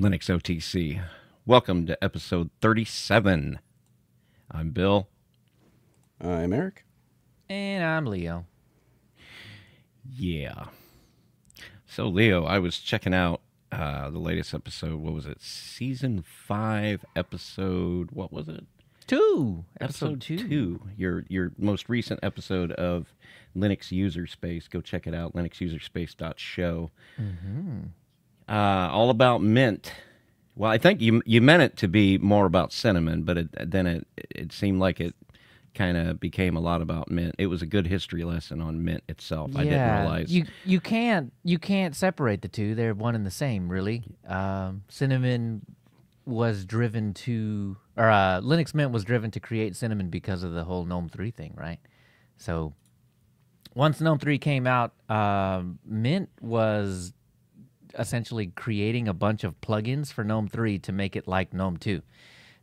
Linux OTC. Welcome to episode 37. I'm Bill. I'm Eric. And I'm Leo. Yeah. So, Leo, I was checking out uh, the latest episode. What was it? Season 5, episode, what was it? Two. Episode, two. Your your most recent episode of Linux User Space. Go check it out. LinuxUserSpace.show. Mm-hmm. Uh, all about Mint. Well, I think you you meant it to be more about cinnamon, but it, then it it seemed like it kind of became a lot about mint. It was a good history lesson on mint itself. I didn't realize. You you can't you can't separate the two. They're one and the same, really. Um, cinnamon was driven to or uh, Linux Mint was driven to create cinnamon because of the whole GNOME 3 thing, right? So once GNOME 3 came out, um, Mint was essentially creating a bunch of plugins for GNOME 3 to make it like GNOME 2.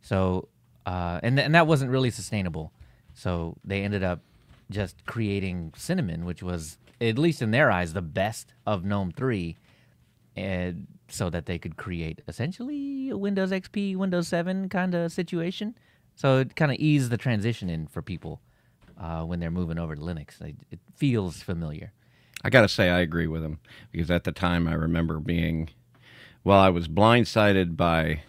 So uh, and th- and that wasn't really sustainable. So they ended up just creating Cinnamon, which was at least in their eyes the best of GNOME 3, and so that they could create essentially a Windows XP, Windows 7 kind of situation. So it kind of eased the transition in for people uh, when they're moving over to Linux. It, it feels familiar. I got to say, I agree with him because at the time I remember being, well, I was blindsided by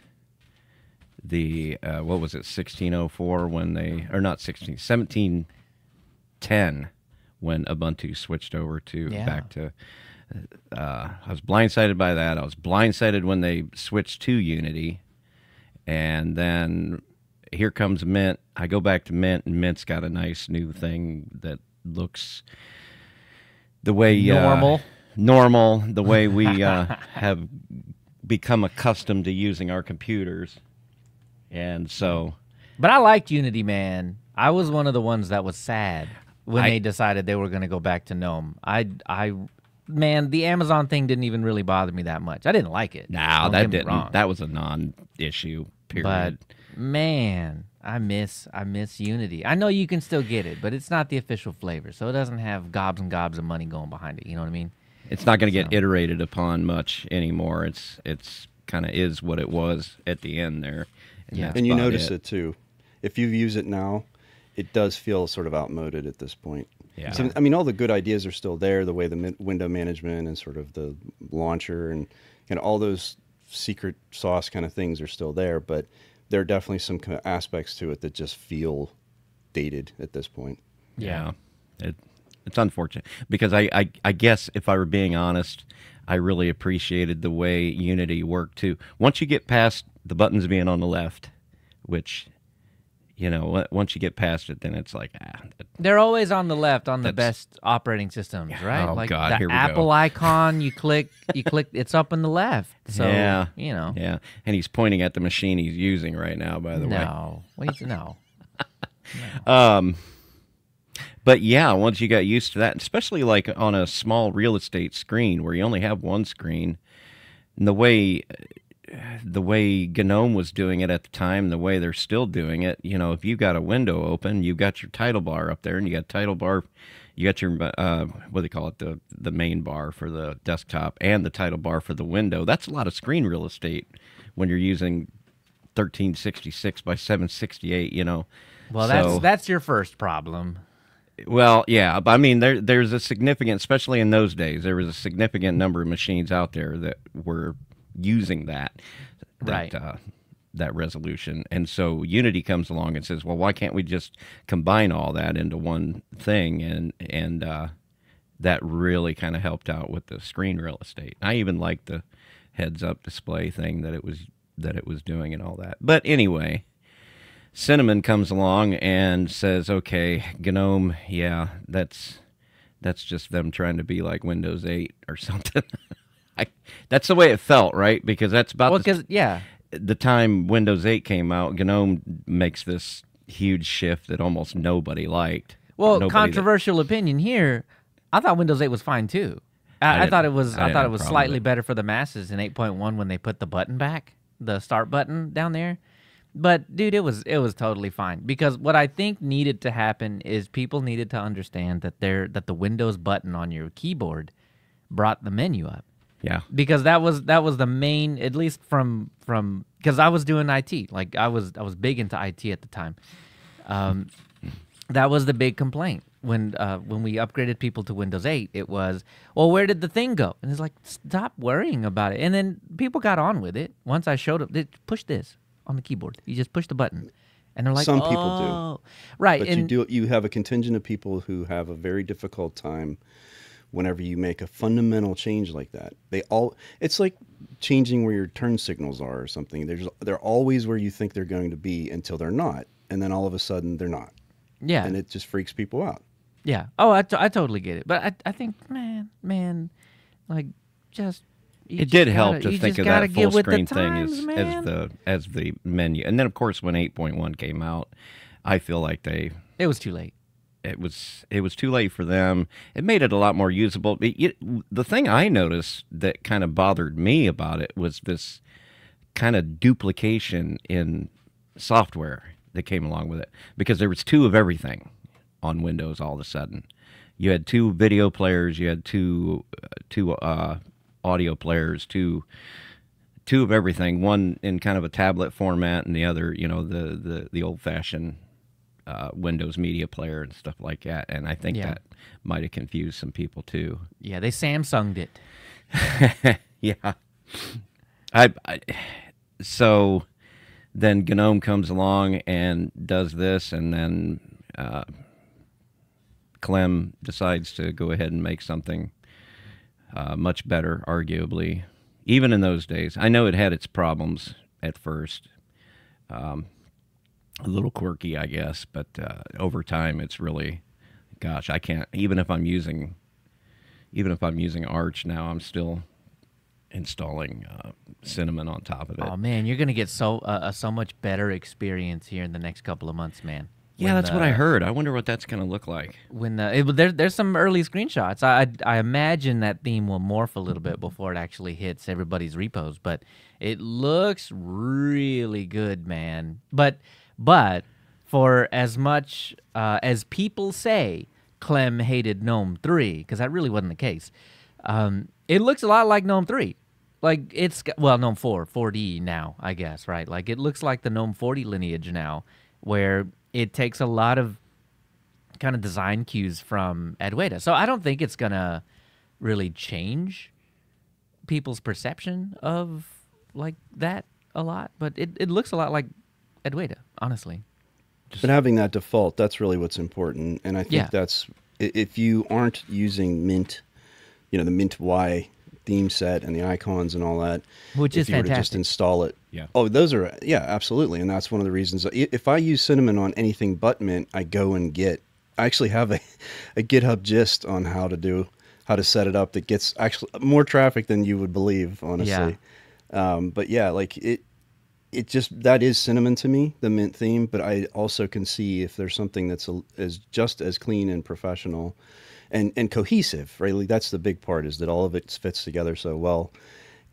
the, uh, what was it, 1604 when they, or not 16, 1710 when Ubuntu switched over to Yeah. back to. Uh, I was blindsided by that. I was blindsided when they switched to Unity, and then here comes Mint. I go back to Mint, and Mint's got a nice new thing that looks the way uh, Normal. normal, the way we uh, have become accustomed to using our computers, and so But I liked Unity, man. I was one of the ones that was sad when I- they decided they were going to go back to GNOME. I, I, man, the Amazon thing didn't even really bother me that much. I didn't like it. now Don't that didn't. That was a non-issue. Period. But man, I miss I miss Unity. I know you can still get it, but it's not the official flavor, so it doesn't have gobs and gobs of money going behind it. You know what I mean? it's not going to get iterated upon much anymore. It's it's kind of is what it was at the end there. Yeah. And you notice it. too. If you use it now, it does feel sort of outmoded at this point. Yeah. So, I mean, all the good ideas are still there. The way the window management and sort of the launcher and and all those secret sauce kind of things are still there, but there are definitely some kind of aspects to it that just feel dated at this point. Yeah, it, it's unfortunate because I, I I guess if I were being honest, I really appreciated the way Unity worked too. Once you get past the buttons being on the left, which you know, once you get past it, then it's like ah, that- They're always on the left on the best operating systems, right? Oh, like God, the we go. Apple icon, you click, you click, it's up in the left. So yeah, you know, yeah. And he's pointing at the machine he's using right now. By the way, no, wait, no. Um, but yeah, once you got used to that, especially like on a small real estate screen where you only have one screen, and the way the way GNOME was doing it at the time, the way they're still doing it, you know, if you've got a window open, you've got your title bar up there, and you got title bar, you got your uh, what do they call it, the the main bar for the desktop, and the title bar for the window. That's a lot of screen real estate when you're using 1366 by 768. You know. Well, So- that's that's your first problem. Well, yeah, but I mean, there there's a significant, especially in those days, there was a significant number of machines out there that were using that, that Right. uh, that resolution, and so Unity comes along and says, well, why can't we just combine all that into one thing, and and uh, that really kind of helped out with the screen real estate. I even liked the heads up display thing that it was that it was doing and all that. But anyway. Cinnamon comes along and says, "Okay, GNOME, yeah, that's that's just them trying to be like Windows 8 or something." I, that's the way it felt, right? Because that's about Well, the, yeah, the time Windows 8 came out. GNOME makes this huge shift that almost nobody liked. Well, Nobody that- controversial opinion here. I thought Windows 8 was fine too. I I, I, thought it was. I I, thought it was slightly better for the masses in 8.1 when they put the button back, the start button down there. But dude, it was it was totally fine because what I think needed to happen is people needed to understand that there that the Windows button on your keyboard brought the menu up. Yeah. because that was that was the main at least from from because I was doing IT like I was I was big into IT at the time. Um, that was the big complaint when uh, when we upgraded people to Windows 8. It was well, where did the thing go? And it's like stop worrying about it. And then people got on with it once I showed them. They push this on the keyboard. You just push the button, and they're like, Some people do. "Oh." right? But and you do you have a contingent of people who have a very difficult time whenever you make a fundamental change like that. They all it's like changing where your turn signals are or something. They're just, they're always where you think they're going to be until they're not, and then all of a sudden they're not, yeah, and it just freaks people out. Yeah. Oh, I, t- I totally get it. But I, I think, man, man, like, just. you It did help gotta- to think just of that full with the screen thing times, as, man. as the as the menu. And then of course when 8.1 came out, I feel like they It was too late. It was it was too late for them. It made it a lot more usable. It, it- the thing I noticed that kind of bothered me about it was this kind of duplication in software that came along with it because there was two of everything on Windows all of a sudden. You had two video players, you had two uh, two uh, audio players, two two of everything. One in kind of a tablet format, and the other, you know, the the, the old fashioned uh, Windows media player and stuff like that. And I think Yeah. that might have confused some people too. Yeah, they Samsunged it. yeah. I, I so then Gnome comes along and does this, and then uh, Clem decides to go ahead and make something uh, much better, arguably. Even in those days, I know it had its problems at first. Um, a little quirky, I guess, but uh, over time, it's really, gosh, I can't. Even if I'm using, even if I'm using Arch now, I'm still installing uh, Cinnamon on top of it. Oh man, you're gonna get so uh, a so much better experience here in the next couple of months, man. yeah, When that's what I heard. I wonder what that's going to look like. When the, it, there, there's some early screenshots. I, I I imagine that theme will morph a little bit before it actually hits everybody's repos, but it looks really good, man. But but for as much uh, as people say, Clem hated Gnome Three because that really wasn't the case. Um, it looks a lot like Gnome Three. Like it's well, Gnome Four, 4D now, I guess, right? Like it looks like the Gnome 40 lineage now, where it takes a lot of kind of design cues from Adwaita. So I don't think it's gonna really change people's perception of like that a lot, but it, it looks a lot like Adwaita, honestly. But having that default, that's really what's important. And I think Yeah. that's if you aren't using Mint, you know, the Mint Y theme set and the icons and all that, Which if is you were to just install it. Yeah. Oh, those are yeah, absolutely. And that's one of the reasons if I use Cinnamon on anything but Mint, I go and get I actually have a, a GitHub gist on how to do how to set it up that gets actually more traffic than you would believe, honestly. Um, but yeah, like it it just that is cinnamon to me the mint theme but i also can see if there's something that's a, is just as clean and professional and and cohesive right like that's the big part is that all of it fits together so well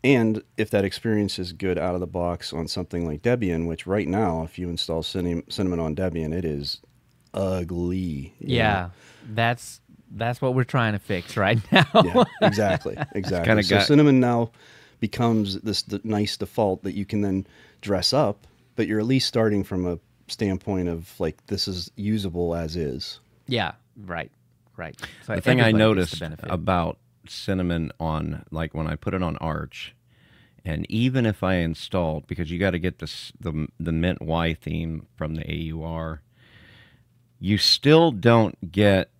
and if that experience is good out of the box on something like debian which right now if you install cinnamon, cinnamon on debian it is ugly Yeah, know? that's that's what we're trying to fix right now. yeah, exactly, exactly. so got- cinnamon now becomes this the nice default that you can then dress up, but you're at least starting from a standpoint of like this is usable as is. yeah, right, right. So the thing I everybody gets the noticed about cinnamon on like when I put it on Arch, and even if I installed because you got to get this the the Mint Y theme from the AUR, you still don't get.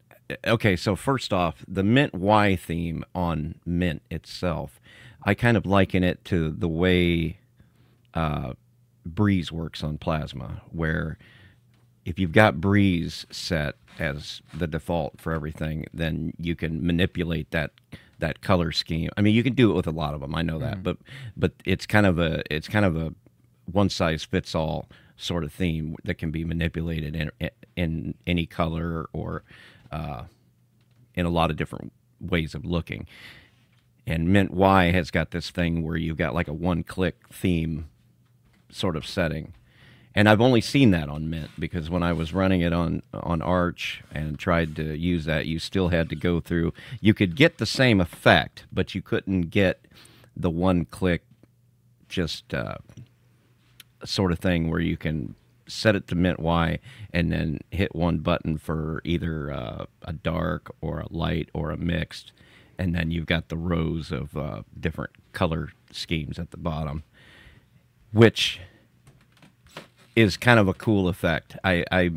Okay, so first off, the Mint Y theme on Mint itself, I kind of liken it to the way uh, Breeze works on Plasma, where if you've got breeze set as the default for everything then you can manipulate that that color scheme. I mean you can do it with a lot of them i know that but but it's kind of a it's kind of a one size fits all sort of theme that can be manipulated in in any color or uh, in a lot of different ways of looking and mint y has got this thing where you've got like a one click theme sort of setting and I've only seen that on Mint because when I was running it on on Arch and tried to use that, you still had to go through. You could get the same effect, but you couldn't get the one click, just uh, sort of thing where you can set it to Mint Y and then hit one button for either uh, a dark or a light or a mixed, and then you've got the rows of uh, different color schemes at the bottom, which is kind of a cool effect. I I,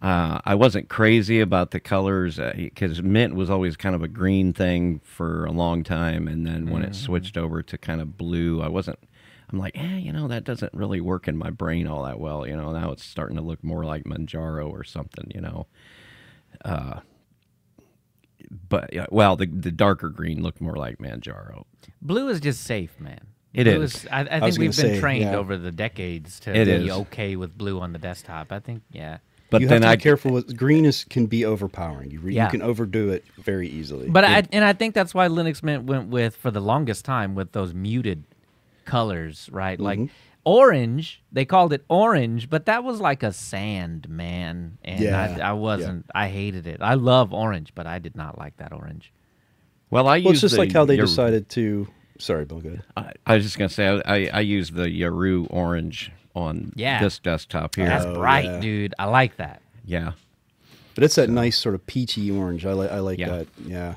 uh, I wasn't crazy about the colors because mint was always kind of a green thing for a long time, and then when it switched over to kind of blue, I wasn't. I'm like, eh, you know, that doesn't really work in my brain all that well. You know, now it's starting to look more like Manjaro or something. You know, uh, but yeah, well, the the darker green looked more like Manjaro. Blue is just safe, man. It blue is. I, I was think we've been say, trained yeah. over the decades to It be is. okay with blue on the desktop. I think, yeah. But you then have to I be careful with green is can be overpowering. You, re, Yeah. you can overdo it very easily. But I and I think that's why Linux Mint went with for the longest time with those muted colors, right? Like Mm-hmm. Orange, they called it orange, but that was like a sand, man. And Yeah, I, I wasn't. I hated it. I love orange, but I did not like that orange. well, I well, use it's just the like how they Yaru- decided to. Sorry, Bill. Go ahead. I, I was just gonna say I, I, I use the Yaru orange on Yeah. this desktop here. That's Oh, bright, yeah. dude. I like that. yeah, But it's that nice sort of peachy orange. I like. I like Yeah. that. Yeah.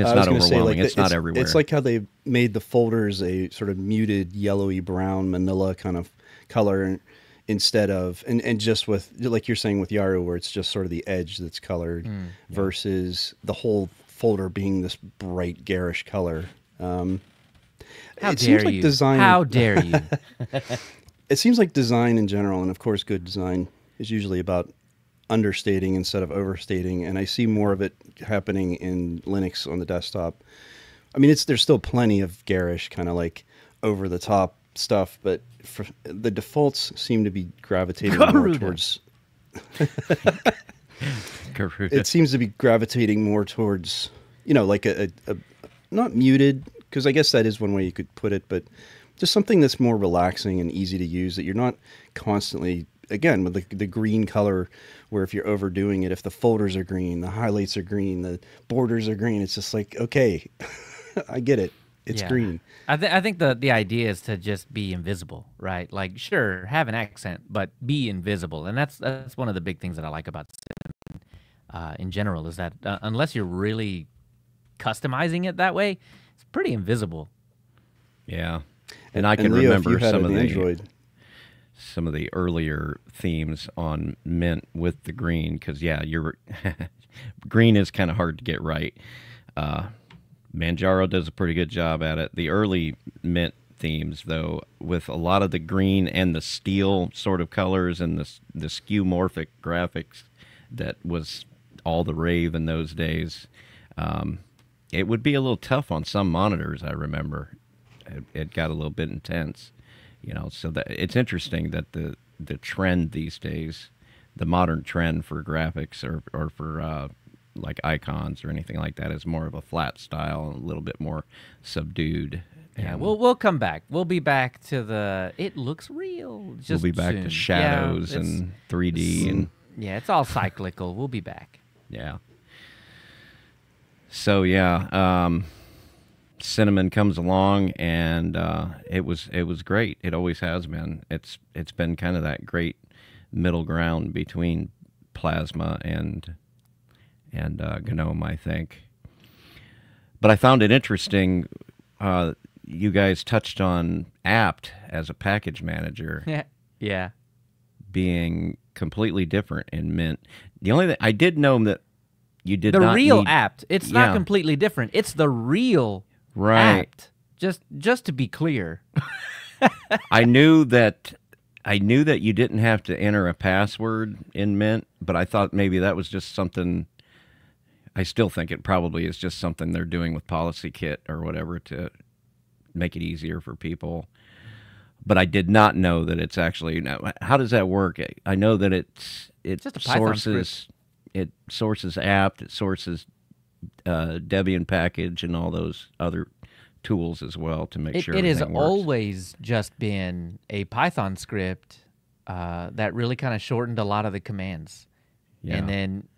And it's not gonna say, overwhelming. like, it's, the- not everywhere. It's like how they made the folders a sort of muted yellowy brown manila kind of color instead of and, and just with like you're saying with Yaru where it's just sort of the edge that's colored Hmm, versus the whole folder being this bright garish color. Um, How it dare seems like you? design How dare you? it seems like design in general, and of course, good design is usually about understating instead of overstating. And I see more of it happening in Linux on the desktop. I mean, it's there's still plenty of garish, kind of like over the top stuff, but for, the defaults seem to be gravitating more towards. It seems to be gravitating more towards, you know, like a, a, a not muted because I guess that is one way you could put it, but just something that's more relaxing and easy to use that you're not constantly again with the, the green color where if you're overdoing it if the folders are green the highlights are green the borders are green it's just like okay i get it it's Yeah. green I, th- I think the the idea is to just be invisible, right? Like, sure, have an accent, but be invisible, and that's that's one of the big things that I like about cinnamon uh, in general is that uh, unless you're really customizing it that way, it's pretty invisible. yeah, and I can and Leo, if remember you had some an of the android some of the earlier themes on Mint with the green because yeah, you're green is kind of hard to get right. Uh, Manjaro does a pretty good job at it. The early Mint themes, though, with a lot of the green and the steel sort of colors and the the skeuomorphic graphics that was all the rave in those days. Um, it would be a little tough on some monitors. I remember it, it got a little bit intense, you know. So that it's interesting that the the trend these days, the modern trend for graphics or or for uh, like icons or anything like that is more of a flat style and a little bit more subdued. Yeah, And we'll we'll come back. We'll be back to the. It looks real. we'll be back soon. to shadows it's- and 3D and yeah, it's all cyclical. We'll be back. Yeah. So yeah, um, cinnamon comes along, and uh, it was it was great. It always has been. It's it's been kind of that great middle ground between plasma and and uh, GNOME, I think. But I found it interesting. Uh, you guys touched on apt as a package manager Yeah, yeah. being completely different in Mint. The only thing I did know that you did the real need- apt. It's not completely different. It's the real Right. apt. Just just to be clear. I knew that I knew that you didn't have to enter a password in Mint, but I thought maybe that was just something. I still think it probably is just something they're doing with Policy Kit or whatever to make it easier for people. But I did not know that it's actually now. How does that work? I know that it's it just a Python sources it sources apt, it sources uh, Debian package, and all those other tools as well to make It, sure it has always just been a Python script uh, that really kind of shortened a lot of the commands. Yeah. And then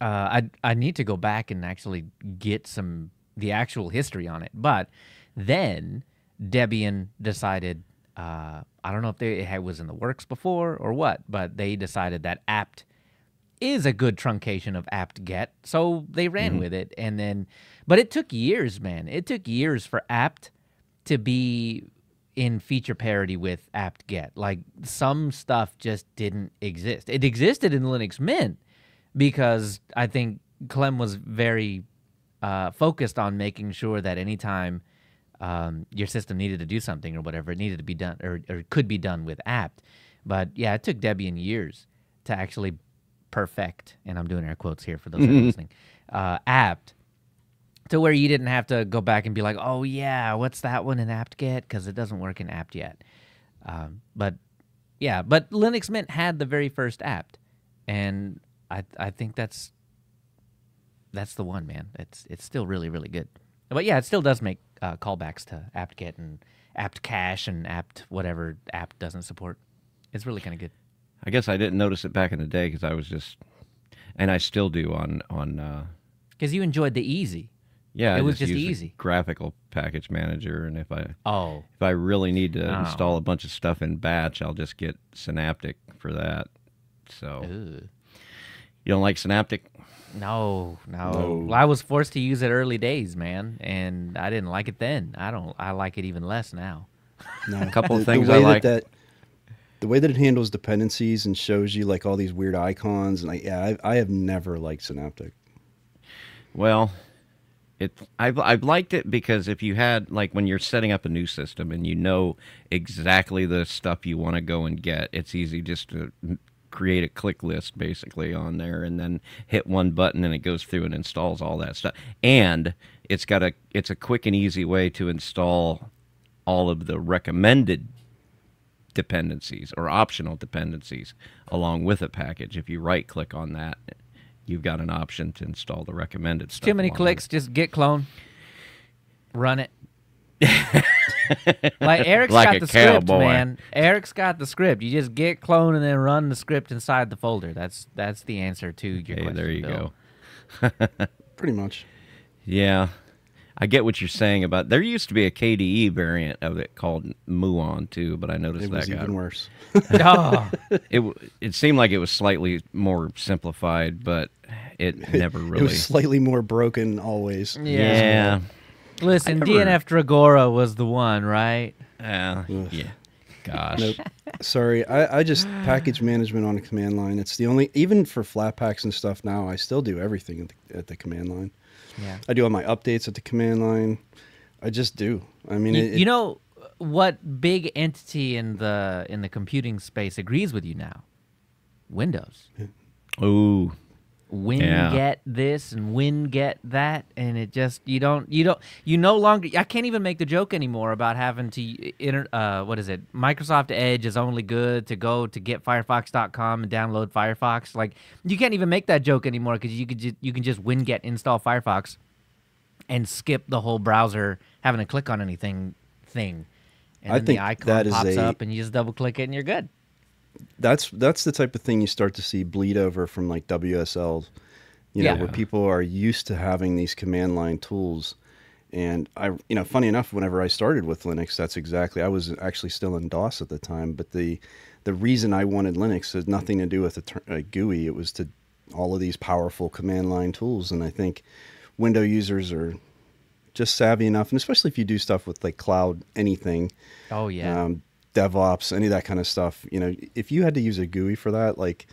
uh, I I need to go back and actually get some the actual history on it. But then Debian decided uh, I don't know if they, it was in the works before or what, but they decided that apt is a good truncation of apt get, so they ran with it. And then, but it took years, man. It took years for apt to be in feature parity with apt get. Like some stuff just didn't exist. It existed in Linux Mint because I think Clem was very uh, focused on making sure that anytime um, your system needed to do something or whatever, it needed to be done or, or could be done with apt. But yeah, it took Debian years to actually perfect, and I'm doing air quotes here for those that are listening, uh, apt to where you didn't have to go back and be like, oh yeah, what's that one in apt-get? Because it doesn't work in apt yet. Um, but yeah, but Linux Mint had the very first apt, and I I think that's that's the one, man. It's it's still really really good. But yeah, it still does make uh, callbacks to apt-get and apt cache and apt whatever apt doesn't support. It's really kind of good. I guess I didn't notice it back in the day because I was just, and I still do on on. Uh, Because you enjoyed the easy. yeah, It I was just use the easy. graphical package manager, and if I Oh, if I really need to Oh. install a bunch of stuff in batch, I'll just get Synaptic for that. So Ugh. you don't like Synaptic? No, no, No. Well, I was forced to use it early days, man, and I didn't like it then. I don't. I like it even less now. No. A couple of things the I like. That, that, the way that it handles dependencies and shows you like all these weird icons, and I, yeah, I, I have never liked Synaptic. Well, it I've I've liked it because if you had like when you're setting up a new system and you know exactly the stuff you want to go and get, it's easy just to create a click list basically on there and then hit one button and it goes through and installs all that stuff. And it's got a it's a quick and easy way to install all of the recommended dependencies or optional dependencies along with a package. If you right click on that, you've got an option to install the recommended stuff. Too many clicks. Just git clone, run it. like Eric's Like got a the script, cowboy. man. Eric's got the script. You just git clone and then run the script inside the folder. That's that's the answer to your Hey, question. there you Bill. go. Pretty much. Yeah. I get what you're saying about there used to be a KDE variant of it called Muon too, but I noticed It that was got even worse. oh, it it seemed like it was slightly more simplified, but it never really. It really was slightly more broken always. yeah. listen, never- DNF Dragora was the one, right? Uh, yeah. Gosh. Nope. Sorry, I, I just package management on a command line. It's the only, even for flat packs and stuff now, I still do everything at the, at the command line. Yeah. I do all my updates at the command line. I just do. I mean, You, it, you know what big entity in the in the computing space agrees with you now? Windows. Ooh. Win Yeah. get this and win get that, and it just you don't you don't you no longer. I can't even make the joke anymore about having to inter. Uh, what is it? Microsoft Edge is only good to go to getfirefox.com and download Firefox. Like you can't even make that joke anymore because you could ju- you can just win get install Firefox and skip the whole browser having to click on anything thing. And I then think the icon that is pops a- up and you just double click it and you're good. That's that's the type of thing you start to see bleed over from like WSL, you know, Yeah. where people are used to having these command line tools. And I, you know, funny enough, whenever I started with Linux, that's exactly I was actually still in DOS at the time. But the the reason I wanted Linux had nothing to do with a, a GUI. It was to all of these powerful command line tools. And I think window users are just savvy enough, and especially if you do stuff with like cloud anything, Oh yeah. um, DevOps, any of that kind of stuff. You know, if you had to use a GUI for that, like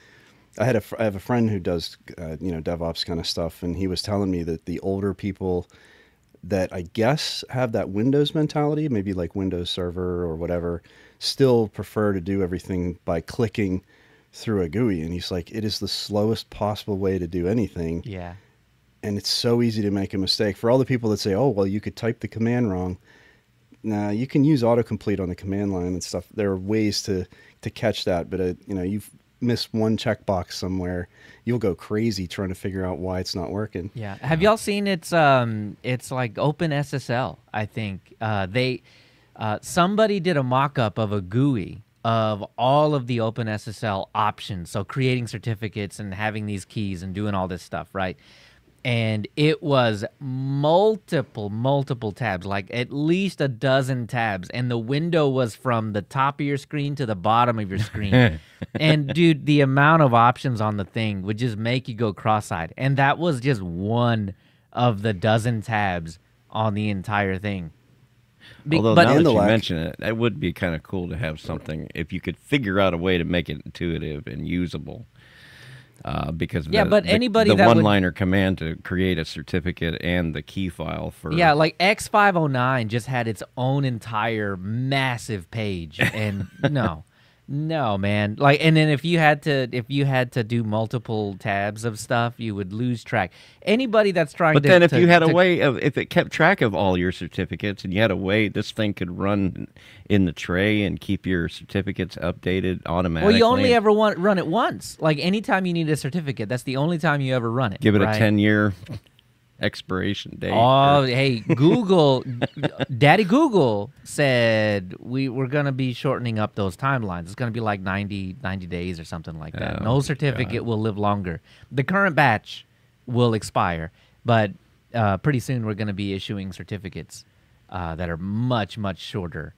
I had a I have a friend who does uh, you know DevOps kind of stuff, and he was telling me that the older people that I guess have that Windows mentality, maybe like Windows Server or whatever, still prefer to do everything by clicking through a GUI. And he's like, it is the slowest possible way to do anything yeah. and it's so easy to make a mistake. For all the people that say, "Oh, well, you could type the command wrong," nah, you can use autocomplete on the command line and stuff. There are ways to to catch that, but uh, you know, you've missed one checkbox somewhere, you'll go crazy trying to figure out why it's not working. Yeah. Have y'all seen it's um it's like Open SSL, I think. Uh they uh somebody did a mock up of a GUI of all of the OpenSSL options. So creating certificates and having these keys and doing all this stuff, right? And it was multiple, multiple tabs, like at least a dozen tabs. And the window was from the top of your screen to the bottom of your screen. and dude, the amount of options on the thing would just make you go cross eyed. And that was just one of the dozen tabs on the entire thing. Be- Although but now that you lack- mention it, it would be kind of cool to have something if you could figure out a way to make it intuitive and usable. Uh, because Yeah, the, but anybody the would- one-liner command to create a certificate and the key file for Yeah, like X509 just had its own entire massive page and no. No, man. Like and then if you had to if you had to do multiple tabs of stuff, you would lose track. Anybody that's trying But to then if to- you had a way of if it kept track of all your certificates and you had a way this thing could run in the tray and keep your certificates updated automatically. Well, you only ever want run it once. Like anytime you need a certificate, that's the only time you ever run it. give it right? a 10 year expiration date. Oh, or- hey, Google, Daddy Google said we we're gonna be shortening up those timelines. It's gonna be like 90, 90 days or something like that. Oh, no certificate will live longer. The current batch will expire, but uh, pretty soon we're gonna be issuing certificates uh, that are much much shorter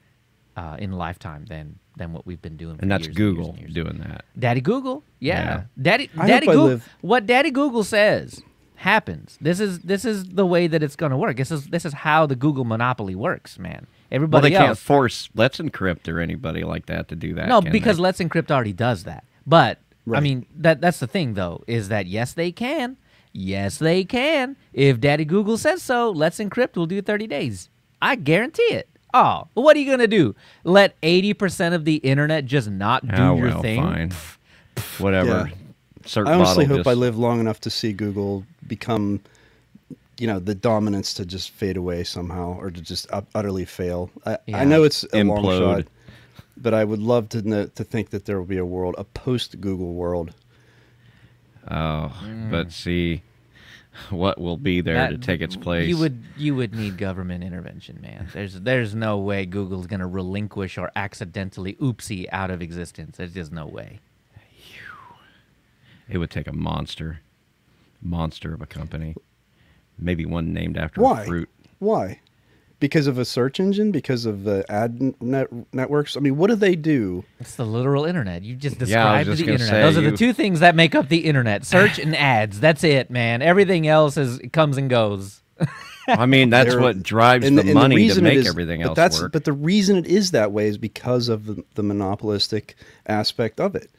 uh, in lifetime than than what we've been doing. For and that's years years Google and years. doing that. Daddy Google, yeah. Yeah. Daddy, I Daddy Google. live- What Daddy Google says happens. This is this is the way that it's going to work. This is this is how the Google monopoly works, man. Well, Everybody they can't force Let's Encrypt or anybody like that to do that. no, because they? Let's Encrypt already does that. But I mean that that's the thing though is that yes they can, yes they can. If Daddy Google says so, Let's Encrypt will do 30 days. I guarantee it. Oh, well, what are you gonna do? Let 80% of the internet just not do oh, your well, thing? fine. Whatever. Yeah. Cert I honestly bottle hope I live long enough to see Google become, you know, the dominance to just fade away somehow or to just ut- utterly fail. I, Yeah. I know it's a long shot, but I would love to know, to think that there will be a world, a post Google world. Oh, mm. but see, what will be there to take its place? You would you would need government intervention, man. There's there's no way Google's gonna relinquish or accidentally oopsie out of existence. There's just no way. It would take a monster, monster of a company. Maybe one named after Why? a fruit. Why? Because of a search engine? Because of the ad net- networks? I mean, what do they do? It's the literal internet. You just Yeah, described just the internet. say, Those are the two things that make up the internet: search and ads. That's it, man. Everything else is comes and goes. I mean, that's They're- what drives and the, and money to make is- everything but else that's, work. But the reason it is that way is because of the, the monopolistic aspect of it.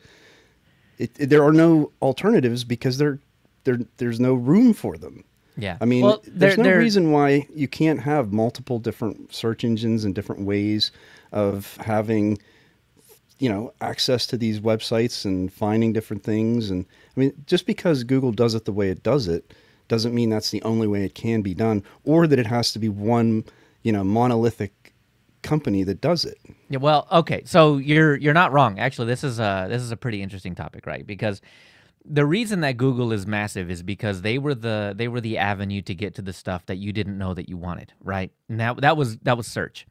It, it- There are no alternatives because there, there, there's no room for them. Yeah. I mean, Well, there's no they're- reason why you can't have multiple different search engines and different ways of having, you know, access to these websites and finding different things. And I mean, just because Google does it the way it does it, doesn't mean that's the only way it can be done, or that it has to be one, you know, monolithic company that does it. Yeah, well, okay. So you're you're not wrong. Actually, this is a this is a pretty interesting topic, right? Because the reason that Google is massive is because they were the they were the avenue to get to the stuff that you didn't know that you wanted, right? And that that was that was search.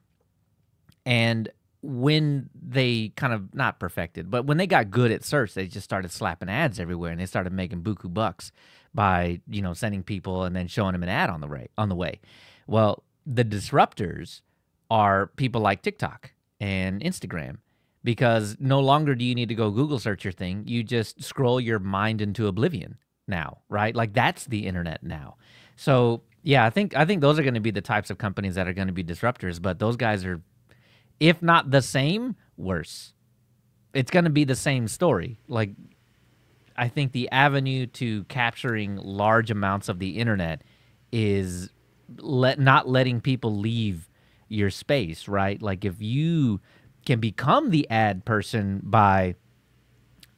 And when they kind of not perfected, but when they got good at search, they just started slapping ads everywhere, and they started making buku bucks by you know sending people and then showing them an ad on the way on the way. Well, the disruptors are people like TikTok and Instagram because no longer do you need to go Google search your thing. You just scroll your mind into oblivion now, right? Like that's the internet now. So yeah, I think I think those are going to be the types of companies that are going to be disruptors. But those guys are, if not the same, worse. It's going to be the same story. Like I think the avenue to capturing large amounts of the internet is let not letting people leave your space, right? Like if you can become the ad person by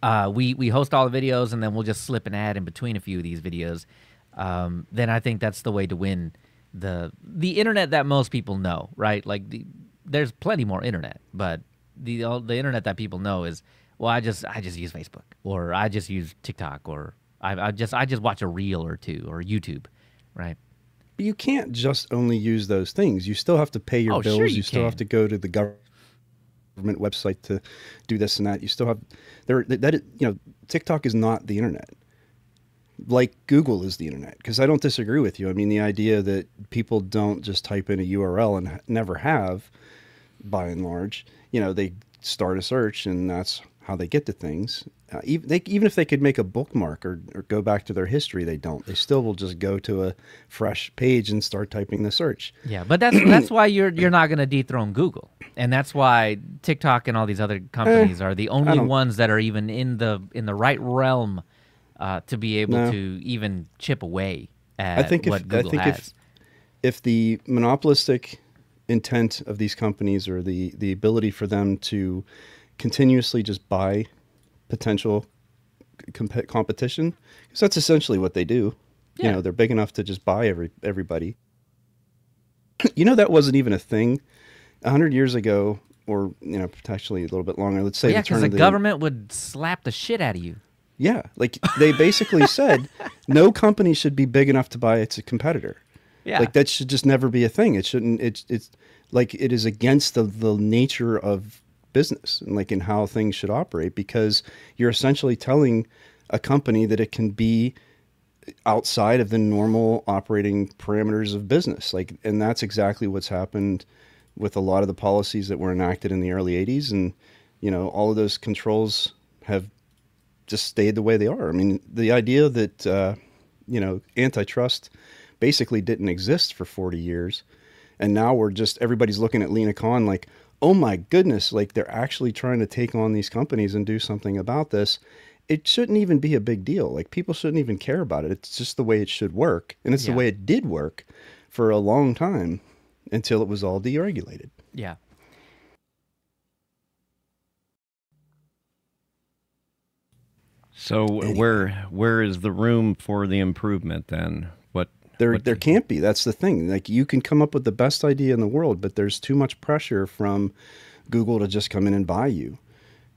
uh, we we host all the videos and then we'll just slip an ad in between a few of these videos. Um, then I think that's the way to win the the internet that most people know, right? Like the, there's plenty more internet, but the the internet that people know is well, I just I just use Facebook or I just use TikTok or I, I just I just watch a reel or two or YouTube, right? But you can't just only use those things. You still have to pay your Oh, bills. sure you you still have to go to the government. website to do this and that. You still have there that, that you know TikTok is not the internet. Like Google is the internet because I don't disagree with you. I mean the idea that people don't just type in a URL and never have, by and large, you know they start a search and that's how they get to things. Uh, even they, even if they could make a bookmark or, or go back to their history, they don't. They still will just go to a fresh page and start typing the search. Yeah, but that's that's why you're you're not going to dethrone Google, and that's why TikTok and all these other companies Eh, are the only ones that are even in the in the right realm uh, to be able No. to even chip away at I think what if Google I think has. if if the monopolistic intent of these companies or the the ability for them to continuously just buy potential comp- competition because that's essentially what they do. Yeah. You know, they're big enough to just buy every everybody. you know that wasn't even a thing a hundred years ago, or you know, potentially a little bit longer. Let's say yeah, because the the government would slap the shit out of you. yeah, like they basically said, no company should be big enough to buy its competitor. Yeah. like that should just never be a thing. It shouldn't. It's it's like it is against the the nature of business and like in how things should operate because you're essentially telling a company that it can be outside of the normal operating parameters of business. Like, and that's exactly what's happened with a lot of the policies that were enacted in the early 80s. And, you know, all of those controls have just stayed the way they are. I mean, the idea that, uh, you know, antitrust basically didn't exist for 40 years. And now we're just, everybody's looking at Lina Khan like, oh my goodness, like they're actually trying to take on these companies and do something about this. It shouldn't even be a big deal. Like people shouldn't even care about it. It's just the way it should work. And it's Yeah. the way it did work for a long time until it was all deregulated. Yeah. So where where is the room for the improvement then? There, what there can't be. That's the thing. Like you can come up with the best idea in the world, but there's too much pressure from Google to just come in and buy you.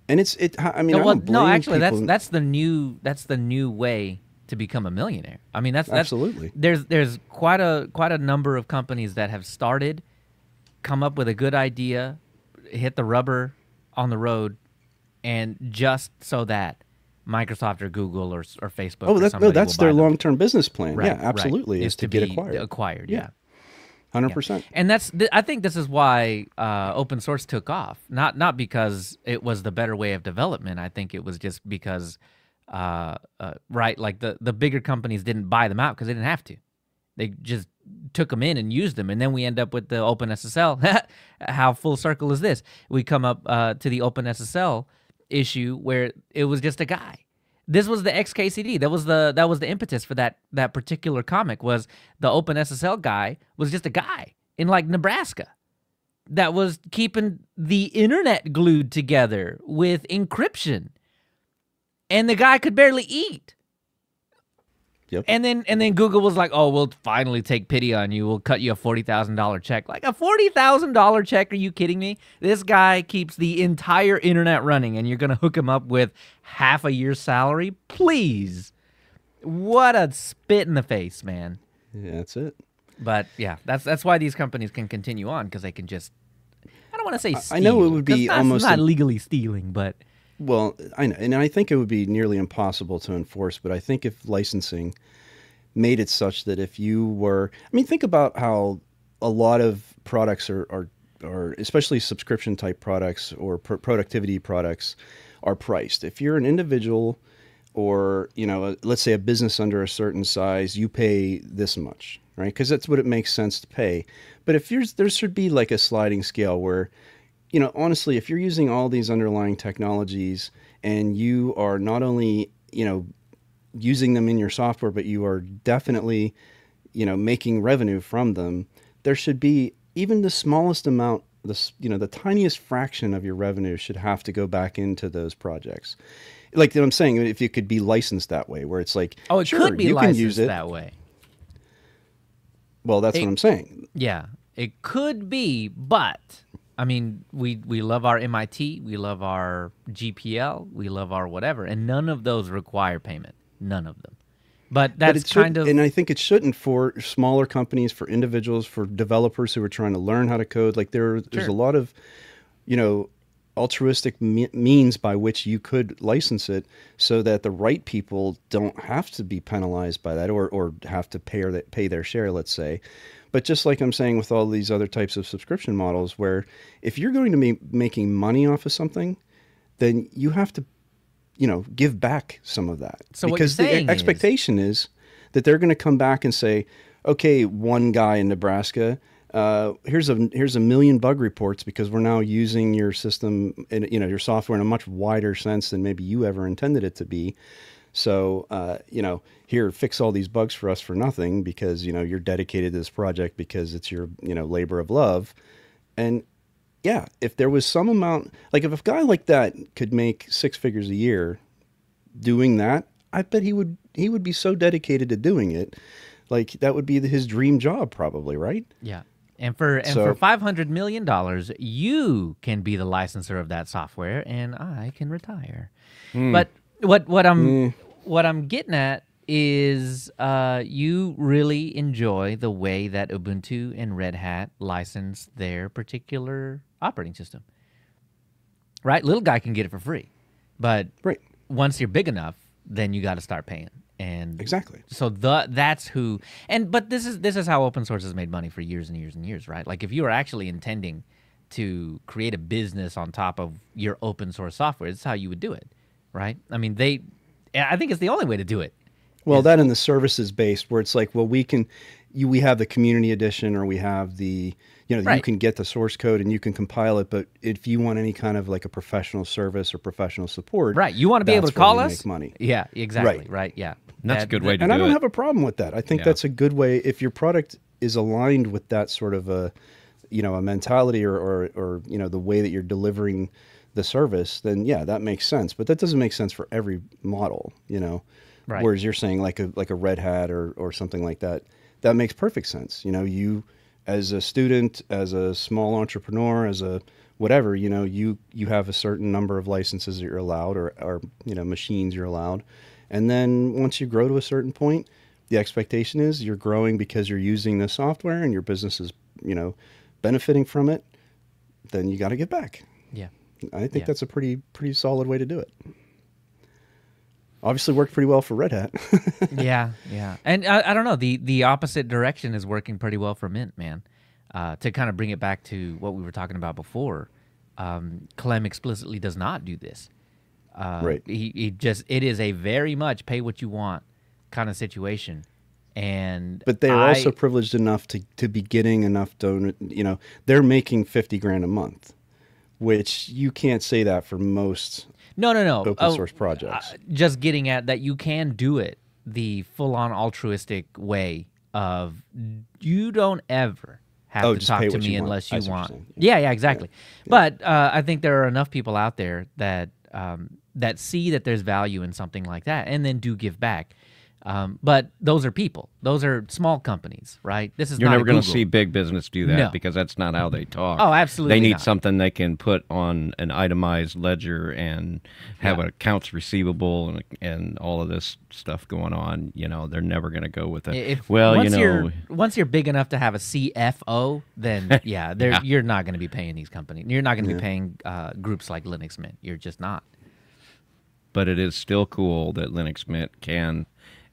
And it's it. I mean, No, I well, no, actually, that's that's the new that's the new way to become a millionaire. I mean, that's, that's Absolutely. There's there's quite a quite a number of companies that have started, come up with a good idea, hit the rubber on the road, and just so that Microsoft or Google or or Facebook. Oh, or that's no, that's their long-term business plan. Right, yeah, right. absolutely, is, to, get be acquired. Acquired, Yeah. yeah. Hundred percent. And that's th- I think this is why uh, open source took off. Not not because it was the better way of development. I think it was just because uh, uh, right like the the bigger companies didn't buy them out because they didn't have to. They just took them in and used them, and then we end up with the OpenSSL. How full circle is this? We come up uh, to the Open SSL issue where it was just a guy. This was the XKCD. That was the that was the impetus for that that particular comic. Was the Open SSL guy was just a guy in like Nebraska that was keeping the internet glued together with encryption, and the guy could barely eat. Yep. And then and then Google was like, "Oh, we'll finally take pity on you. We'll cut you a forty thousand dollar check." Like a forty thousand dollar check? Are you kidding me? This guy keeps the entire internet running, and you're gonna hook him up with half a year's salary? Please, what a spit in the face, man. Yeah, that's it. But yeah, that's that's why these companies can continue on because they can just. I don't want to say. Steal, I know it would be it's not, almost not a- legally stealing, but Well, I know, and I think it would be nearly impossible to enforce. But I think if licensing made it such that if you were, I mean, think about how a lot of products are, are, are especially subscription type products or pr- productivity products, are priced. If you're an individual, or you know, let's say a business under a certain size, you pay this much, right? Because that's what it makes sense to pay. But if you're, there should be like a sliding scale where you know, honestly, if you're using all these underlying technologies and you are not only, you know, using them in your software, but you are definitely, you know, making revenue from them, there should be even the smallest amount, the s- you know, the tiniest fraction of your revenue should have to go back into those projects. Like you know, I'm saying, if it could be licensed that way, where it's like, oh, it sure, could be you licensed can use it. that way. Well, that's It- what I'm saying. Yeah, it could be, but I mean, we we love our MIT, we love our GPL, we love our whatever, and none of those require payment. None of them. But but that's should, kind of and I think it shouldn't for smaller companies, for individuals, for developers who are trying to learn how to code. Like there, there's Sure. a lot of, you know, altruistic me- means by which you could license it so that the right people don't have to be penalized by that or, or have to pay, or pay their share, let's say. But just like I'm saying with all these other types of subscription models, where if you're going to be making money off of something, then you have to, you know, give back some of that. So what because you're the is- expectation is that they're going to come back and say, okay, one guy in Nebraska, uh, here's a here's a million bug reports because we're now using your system, and you know, your software in a much wider sense than maybe you ever intended it to be. So, uh, you know, here, fix all these bugs for us for nothing because, you know, you're dedicated to this project because it's your, you know, labor of love. And yeah, if there was some amount, like if a guy like that could make six figures a year doing that, I bet he would, he would be so dedicated to doing it. Like that would be his dream job, probably, right? Yeah. And for and So- for five hundred million dollars, you can be the licensor of that software, and I can retire. But what what I'm what I'm getting at is uh, you really enjoy the way that Ubuntu and Red Hat license their particular operating system, right? Little guy can get it for free, but Right. once you're big enough, then you got to start paying. And Exactly. so the that's who and but this is this is how open source has made money for years and years and years, right? Like if you are actually intending to create a business on top of your open source software, this is how you would do it, right? I mean, they I think it's the only way to do it. Well, that and the services based, where it's like, well, we can, you, we have the community edition, or we have the, you know, you can get the source code and you can compile it. But if you want any kind of like a professional service or professional support, Right. You want to be able to call us? make money. Yeah, exactly. Right. Right. Yeah. That's a good way to do that. and do I don't it. have a problem with that. I think Yeah. that's a good way if your product is aligned with that sort of a, you know, a mentality or, or, or you know, the way that you're delivering the service, then yeah, that makes sense. But that doesn't make sense for every model, you know. Right. Whereas you're saying like a like a Red Hat or or something like that, that makes perfect sense. You know, you as a student, as a small entrepreneur, as a whatever, you know, you you have a certain number of licenses that you're allowed or or you know machines you're allowed, and then once you grow to a certain point, the expectation is you're growing because you're using the software and your business is you know benefiting from it. Then you got to get back. Yeah. I think Yeah. that's a pretty pretty solid way to do it. Obviously, worked pretty well for Red Hat. yeah, yeah, and I, I don't know the the opposite direction is working pretty well for Mint, man. Uh, to kind of bring it back to what we were talking about before, um, Clem explicitly does not do this. Uh, Right. He, he just it is a very much pay what you want kind of situation, and but they're I- also privileged enough to, to be getting enough donor. You know, they're making fifty grand a month, which you can't say that for most. no no no open Oh, source projects. uh, just getting at that you can do it the full on altruistic way of you don't ever have Oh, to talk to me you unless you what you're want. saying. Yeah, yeah, exactly. But uh, I think there are enough people out there that um, that see that there's value in something like that and then do give back. Um, but those are people. Those are small companies, right? This is You're not never going to see big business do that No. because that's not how they talk. Oh, absolutely They need not. something they can put on an itemized ledger and have Yeah. an accounts receivable and and all of this stuff going on. You know, they're never going to go with it. If well, you once know, you're once you're big enough to have a CFO, then yeah, there Yeah. you're not going to be paying these companies. You're not going to be paying uh, groups like Linux Mint. You're just not. but it is still cool that Linux Mint can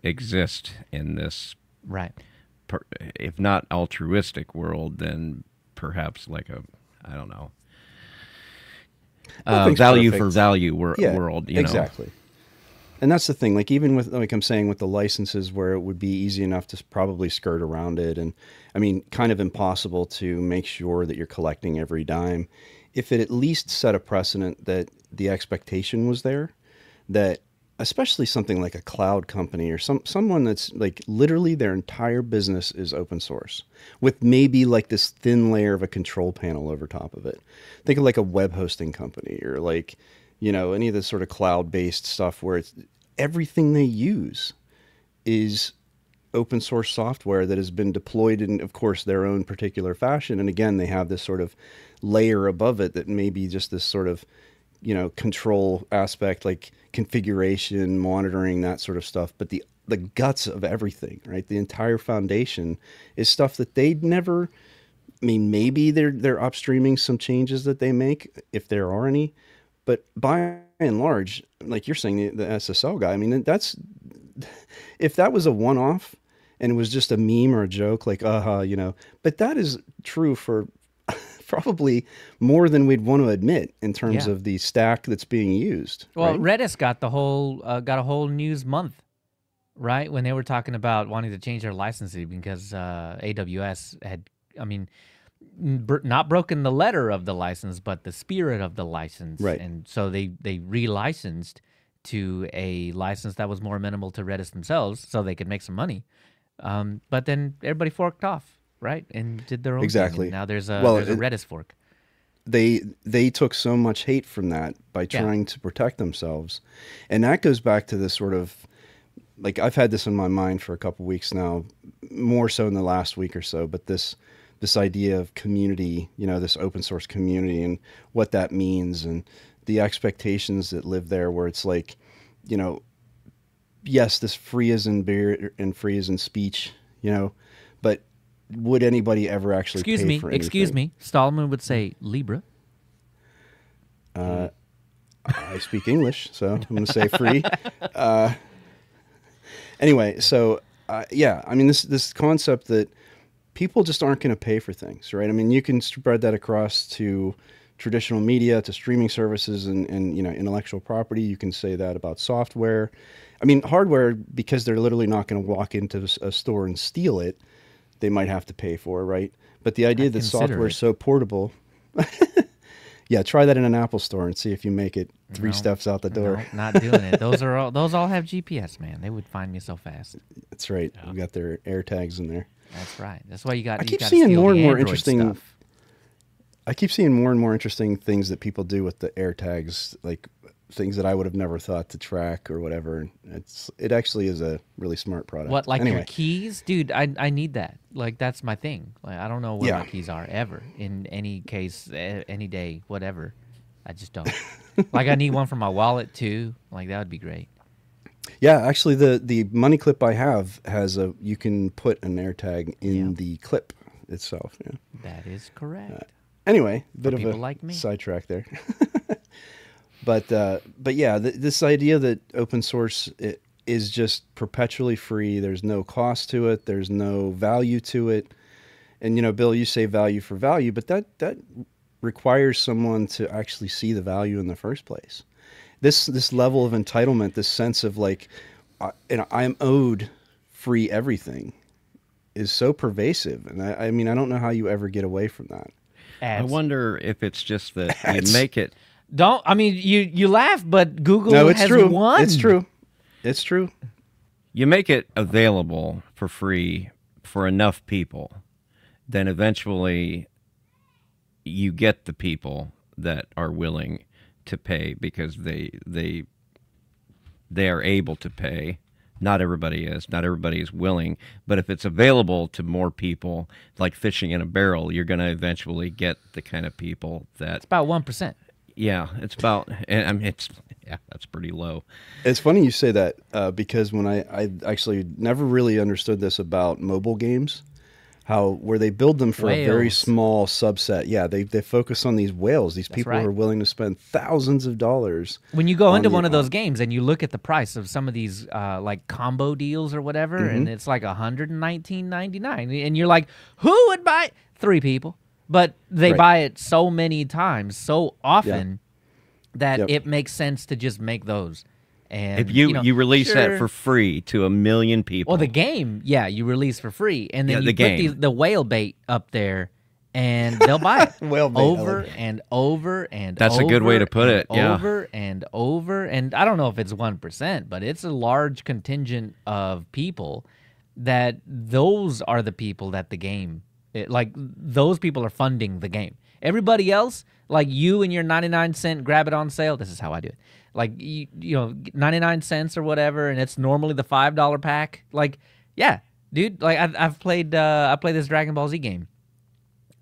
exist in this, Right. per, if not altruistic world, then perhaps like a, I don't know, uh, Nothing's value for value wor- yeah, world. You know, exactly. And that's the thing. Like even with like I'm saying with the licenses, where it would be easy enough to probably skirt around it, and I mean, kind of impossible to make sure that you're collecting every dime. If it at least set a precedent that the expectation was there, that especially something like a cloud company or some someone that's like literally their entire business is open source with maybe like this thin layer of a control panel over top of it. Think of like a web hosting company or like you know any of this sort of cloud based stuff where it's everything they use is open source software that has been deployed in of course their own particular fashion and again they have this sort of layer above it that may be just this sort of you know control aspect like configuration monitoring that sort of stuff but the the guts of everything right the entire foundation is stuff that they'd never I mean, maybe they're they're upstreaming some changes that they make if there are any, but by and large, like you're saying, the, the SSL guy. I mean, that's if that was a one-off and it was just a meme or a joke, like uh-huh you know. But that is true for probably more than we'd want to admit in terms Yeah. of the stack that's being used. Well, right? Redis got the whole uh, got a whole news month, right? When they were talking about wanting to change their licensing because uh, AWS had, I mean, br- not broken the letter of the license, but the spirit of the license, Right. And so they they relicensed to a license that was more minimal to Redis themselves, so they could make some money. Um, but then everybody forked off, right, and did their own thing, Exactly. now there's a Well, there's a Redis fork. they they took so much hate from that by Yeah. trying to protect themselves and that goes back to this sort of like i've had this in my mind for a couple weeks now more so in the last week or so but this this idea of community you know this open source community and what that means and the expectations that live there where it's like you know yes this free is in beer and free is in speech you know but would anybody ever actually Excuse pay me, excuse me. Stallman would say Libre. Uh, I speak English, so I'm going to say free. Uh, anyway, so uh, yeah, I mean this this concept that people just aren't going to pay for things, right? I mean, you can spread that across to traditional media, to streaming services, and and you know intellectual property. You can say that about software. I mean, hardware because they're literally not going to walk into a store and steal it. They might have to pay for, right? But the idea that software is so portable. Yeah, try that in an Apple store and see if you make it three No, steps out the door. No, not doing it. Those are all. Those all have GPS, man. They would find me so fast. That's right. We got their air tags in there. That's right. That's why you got. I keep seeing more and more Android interesting- stuff. I keep seeing more and more interesting things that people do with the air tags, like things that I would have never thought to track or whatever. It's it actually is a really smart product. What like anyway? your keys, dude? I I need that. Like that's my thing. Like I don't know where my keys are ever in any case, any day, whatever. I just don't. like I need one for my wallet too. Like that would be great. Yeah, actually, the the money clip I have has a you can put an air tag in Yeah. the clip itself. Yeah. That is correct. Uh, anyway, bit of a like me. sidetrack there. but uh, but yeah, th- this idea that open source i- is just perpetually free. There's no cost to it. There's no value to it. And you know, Bill, you say value for value, but that that requires someone to actually see the value in the first place. This this level of entitlement, this sense of like, I, you know, I'm owed free everything, is so pervasive. And I, I mean, I don't know how you ever get away from that. I wonder if it's just that Ads. you make it. Don't. I mean, you you laugh, but Google no, it's has true. won. It's true. It's true. You make it available for free for enough people, then eventually you get the people that are willing to pay because they they they are able to pay. Not everybody is. Not everybody is willing. But if it's available to more people, like fishing in a barrel, you're going to eventually get the kind of people that. It's about one percent. Yeah, it's about. And I mean, it's yeah, that's pretty low. It's funny you say that uh, because when I, I actually never really understood this about mobile games, how where they build them for a very small subset. Yeah, they, they focus on these whales, these people right. who are willing to spend thousands of dollars. When you go on into one of those games and you look at the price of some of these uh, like combo deals or whatever, Mm-hmm. and it's like hundred and nineteen ninety nine, and you're like, who would buy three people? But they Right. buy it so many times, so often that Yep. it makes sense to just make those. And If you you, know, release that for free to a million people, well, the game, yeah, you release for free, and then Yeah, you the put game. The, the whale bait up there, and they'll buy it Whale bait, over it. and over and That's a good way to put it, yeah. Over and over, and I don't know if it's one percent, but it's a large contingent of people that those are the people that the game, it, like those people are funding the game. Everybody else, like you and your ninety nine cent, grab it on sale. This is how I do it. Like you, you know, ninety nine cents or whatever, and it's normally the five dollar pack. Like, yeah, dude. Like I've, I've played, uh, I played this Dragon Ball Z game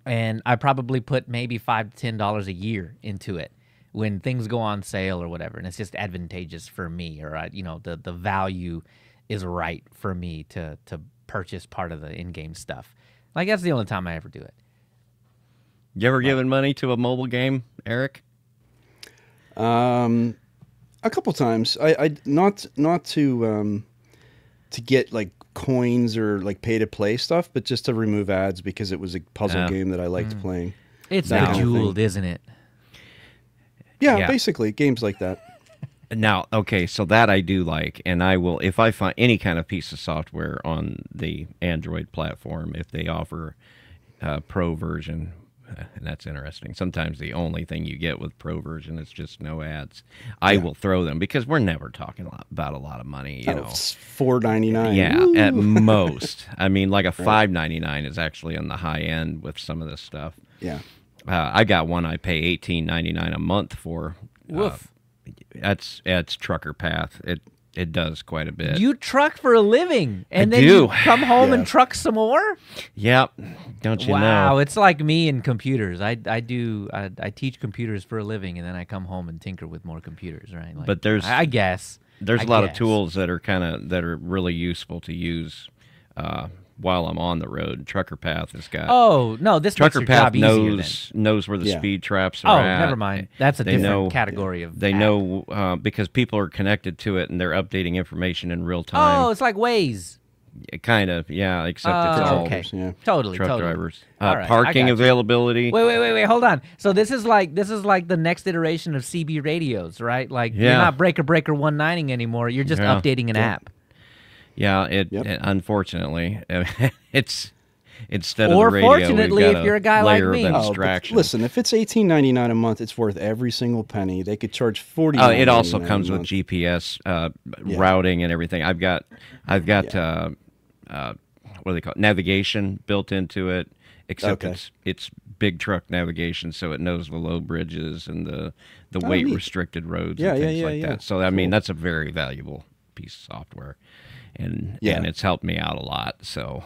and I probably put maybe five to ten dollars a year into it when things go on sale or whatever, and it's just advantageous for me, or I, you know, the the value is right for me to to purchase part of the in game stuff. Like that's the only time I ever do it. You ever given money to a mobile game, Eric? Um, a couple times. I, I not not to um, to get like coins or like pay to play stuff, but just to remove ads because it was a puzzle Yeah. game that I liked playing. It's That kind of bejeweled, isn't it? Yeah, Yeah. basically games like that. Now, okay, so that I do like, and I will if I find any kind of piece of software on the Android platform, if they offer a pro version, uh, and that's interesting. Sometimes the only thing you get with pro version is just no ads. I will throw them because we're never talking about a lot of money, you Oh, know. four ninety nine. Yeah, at most. I mean, like a five ninety nine is actually on the high end with some of this stuff. yeah. Uh, I got one I pay eighteen ninety nine a month for. Uh, Woof. That's that's Trucker Path. It it does quite a bit. You truck for a living, and I then do. you come home Yeah. and truck some more. yep. Don't you wow, know? Wow, it's like me and computers. I I do I, I teach computers for a living, and then I come home and tinker with more computers. Right? Like, But there's- I, I guess There's a a lot of tools that are kind of that are really useful to use uh, while I'm on the road. Trucker Path has got. Oh no, this Trucker makes Path job easier then. knows knows where the Yeah. speed traps Oh, are at. never mind. That's a They different know- category of. They app. know uh, because people are connected to it and they're updating information in real time. Oh, it's like Waze. kind of, yeah. Except Oh, it's all okay. yeah. Totally, truck totally. drivers. Uh, All right, I parking availability. Wait, wait, wait, wait. Hold on. So this is like this is like the next iteration of CB radios, right? Like you're not breaker breaker one nining anymore. You're just Yeah. updating an app. Yeah, it, Yep. it- unfortunately it's instead Or of the radio, we've fortunately, got if you're a guy like me. Oh, but abstraction. listen, if it's eighteen ninety nine a month, it's worth every single penny. They could charge forty. Oh, it also comes with GPS uh, Yeah. routing and everything. I've got, I've got, uh, uh, what do they call it? Navigation built into it. Except Okay. it's it's big truck navigation, so it knows the low bridges and the the Oh, weight neat. restricted roads Yeah, and yeah, things yeah, like yeah. that. So I mean, Cool. that's a very valuable piece of software, and Yeah. and it's helped me out a lot. So,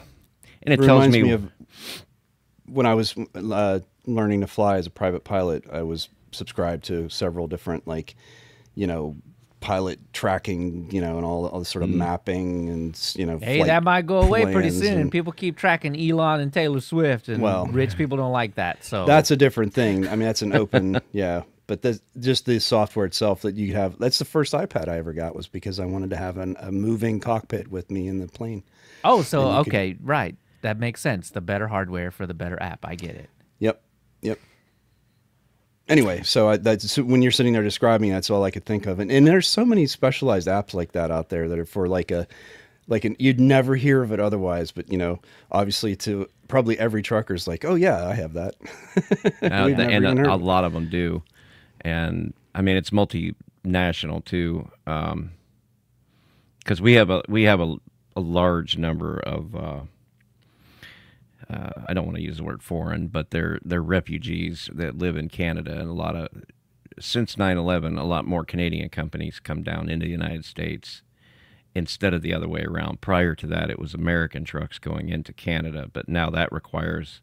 and it It tells me, me of when I was uh, learning to fly as a private pilot. I was subscribed to several different like, you know, pilot tracking, you know, and all all the sort of mapping and you know. Hey, that might go away pretty soon. and- People keep tracking Elon and Taylor Swift, and Well- rich people don't like that. So That's a different thing. I mean, that's an open, yeah. But the, just the software itself that you have, that's the first iPad I ever got was because I wanted to have an, a moving cockpit with me in the plane. oh, so and you could- okay, right. That makes sense. The better hardware for the better app. I get it. Yep. Yep. Anyway, so I, that's so when you're sitting there describing, that's all I could think of. And, and there's so many specialized apps like that out there that are for like a, like an, you'd never hear of it otherwise. But you know, obviously to probably every trucker's like, oh yeah, I have that. Uh, the- and a, a lot of them do, and I mean it's multinational too, because we have a we have a, a large number of. Uh, uh, I don't want to use the word foreign, but they're they're refugees that live in Canada, and a lot of since 9/11, a lot more Canadian companies come down into the United States instead of the other way around. Prior to that, it was American trucks going into Canada, but now that requires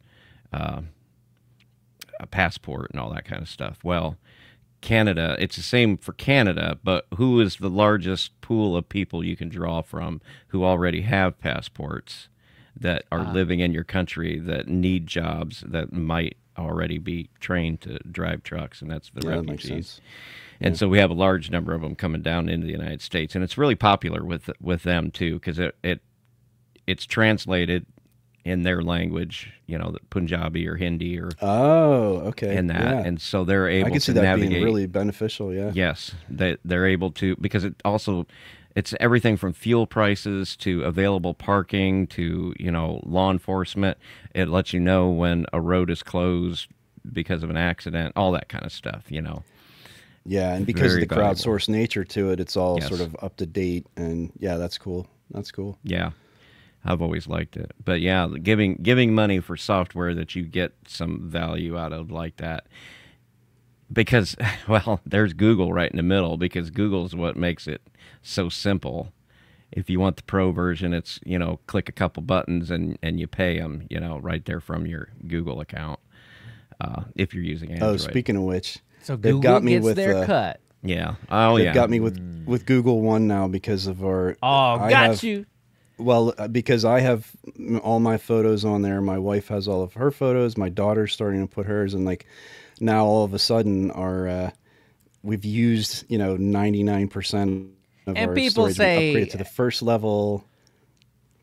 uh, a passport and all that kind of stuff. Well, Canada, it's the same for Canada, but who is the largest pool of people you can draw from who already have passports that are ah. living in your country that need jobs that might already be trained to drive trucks, and that's the Yeah, that makes refugees. sense. And so we have a large number of them coming down into the United States, and it's really popular with with them too because it, it it's translated in their language, you know, the Punjabi or Hindi or Oh, okay. and that, Yeah. and so they're able I can see to that navigate. being really beneficial. Yeah. Yes, they they're able to because it also it's everything from fuel prices to available parking to you know law enforcement. It lets you know when a road is closed because of an accident, all that kind of stuff. You know. Yeah, and because Very of the crowdsourced nature to it, it's all Yes. sort of up to date. And yeah, that's cool. That's cool. Yeah, I've always liked it. But yeah, giving giving money for software that you get some value out of like that. Because well, there's Google right in the middle because Google's what makes it so simple. If you want the pro version, it's you know click a couple buttons and and you pay them you know right there from your Google account. Uh, if you're using Android. Oh, speaking of which, So they've Google got me gets with their uh, cut. yeah. Oh they've yeah. got me with with Google One now because of our. Oh, I got have- you. Well, uh, because I have all my photos on there. My wife has all of her photos. My daughter's starting to put hers, and like now all of a sudden, our uh, we've used you know ninety nine percent of And our people storage. We say- upgraded to the first level.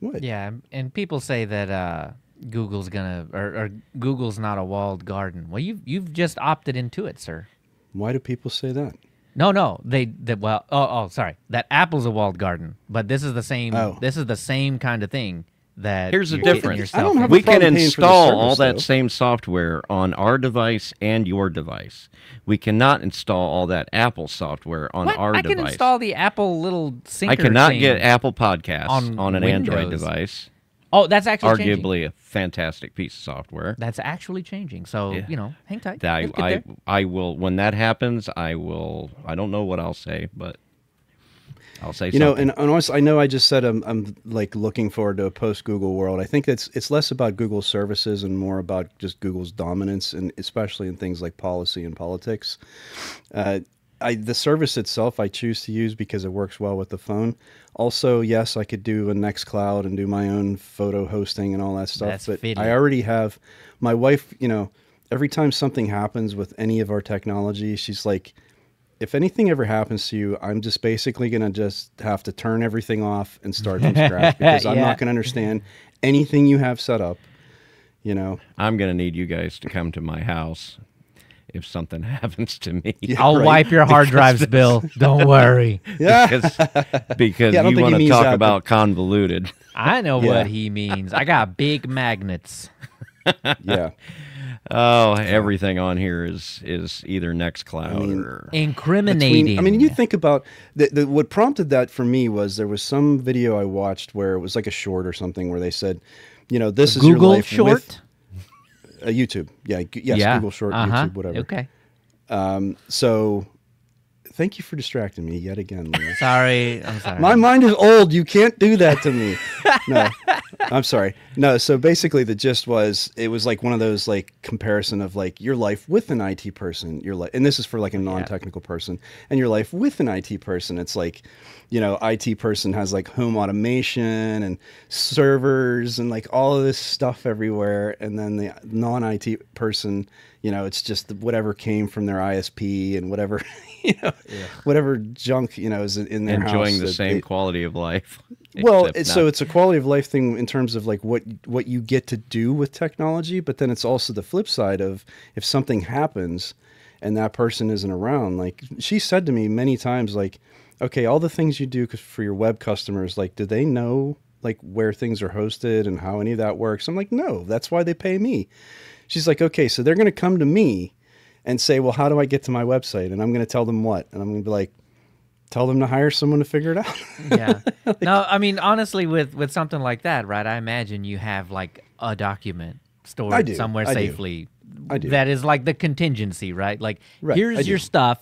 What? Yeah, and people say that uh, Google's gonna or, or Google's not a walled garden. Well, you've you've just opted into it, sir. Why do people say that? No, no, they that well. Oh, oh, sorry. That Apple's a walled garden, but this is the same. Oh. This is the same kind of thing that Here's the you're difference. yourself I don't have into. a we can problem paying for the install service, all that though. same software on our device and your device. We cannot install all that Apple software on What? our I device. can install the Apple little syncer I cannot thing. get Apple Podcasts on on, an Android Windows. device. Oh, that's actually changing. Arguably a fantastic piece of software. That's actually changing. So Yeah. you know, hang tight. That I, I. I will when that happens. I will. I don't know what I'll say, but I'll say You know, and, and honestly, I know I just said I'm, I'm like looking forward to a post Google world. I think it's it's less about Google services and more about just Google's dominance, and especially in things like policy and politics. Uh, I, the service itself I choose to use because it works well with the phone. Also, yes, I could do a Nextcloud and do my own photo hosting and all that stuff. That's but fitty. I already have my wife. You know, every time something happens with any of our technology, she's like, if anything ever happens to you, I'm just basically going to just have to turn everything off and start from scratch because I'm Yeah. not going to understand anything you have set up. You know, I'm gonna need you guys to come to my house if something happens to me. I'll right. wipe your hard drives, Bill. Don't worry. yeah, because because Yeah, you want to talk that, but- about convoluted. I know Yeah. what he means. I got big magnets. yeah. Oh, everything on here is is either Nextcloud mean, or Incriminating. Between- I mean, you think about the, the, what prompted that for me was there was some video I watched where it was like a short or something where they said, you know, this is your Google life short. with uh, YouTube. Yeah, yes, yeah. Google Short, uh-huh. YouTube, whatever. Okay. Um, so, thank you for distracting me yet again, Sorry. I'm sorry. My mind is old. You can't do that to me. No, I'm sorry. No, so basically the gist was it was like one of those like comparison of like your life with an IT person, your life, and this is for like a non-technical person, and your life with an IT person. It's like, you know, IT person has like home automation and servers and like all of this stuff everywhere, and then the non-IT person, you know, it's just whatever came from their ISP and whatever, you know, whatever junk, you know, is in- their enjoying the same they- quality of life. Well, it's, so it's a quality of life thing in terms of like what what you get to do with technology, but then it's also the flip side of if something happens and that person isn't around. Like she said to me many times, like, okay, all the things you do for your web customers, like, do they know like where things are hosted and how any of that works? I'm like, no, that's why they pay me. She's like, okay, so they're going to come to me and say, well, how do I get to my website? And I'm going to tell them what, and I'm going to be like, tell them to hire someone to figure it out. yeah. No, I mean honestly, with with something like that, right? I imagine you have like a document stored do, somewhere I do. safely. I do. That is like the contingency, right? Like Right, I here's your do. stuff.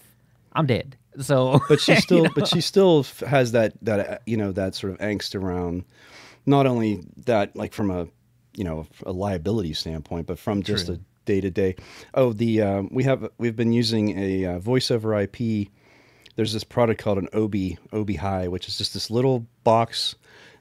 I'm dead. So, but she you still know? but she still has that that uh, you know that sort of angst around not only that like from a you know a liability standpoint but from just True. a day to day oh the um, we have we've been using a uh, voice over ip there's this product called an obi Obihai which is just this little box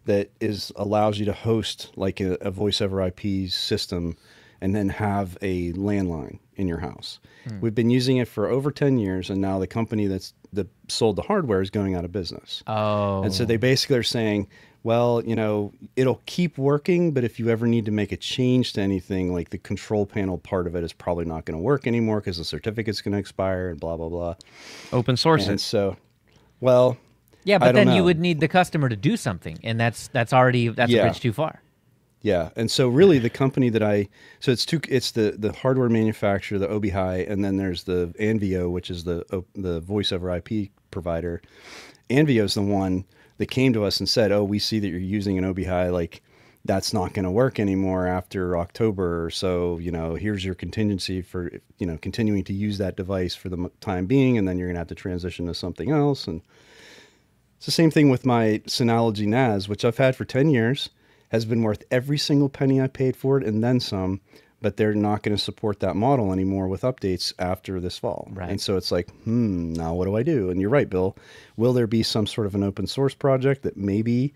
that is allows you to host like a, a voice over ip system and then have a landline in your house. Hmm. We've been using it for over 10 years and now the company that's that sold the hardware is going out of business. Oh, and so they basically are saying, well, you know, it'll keep working, but if you ever need to make a change to anything, like the control panel part of it is probably not going to work anymore because the certificate's going to expire and blah, blah, blah. open source And it. so, well, yeah, I but don't then you would need the customer to do something, and that's that's already that's Yeah. a bridge too far. yeah. And so really the company that I, so it's two, it's the, the hardware manufacturer, the Obihai, and then there's the Anveo, which is the, the voice over IP provider. Anveo is the one that came to us and said, "Oh, we see that you're using an Obi. Like, that's not going to work anymore after October. or So, you know, here's your contingency for you know continuing to use that device for the time being, and then you're going to have to transition to something else." And it's the same thing with my Synology NAS, which I've had for ten years, has been worth every single penny I paid for it, and then some. But they're not going to support that model anymore with updates after this fall. Right. And so it's like, hmm, now what do I do? And you're right, Bill. Will there be some sort of an open source project that maybe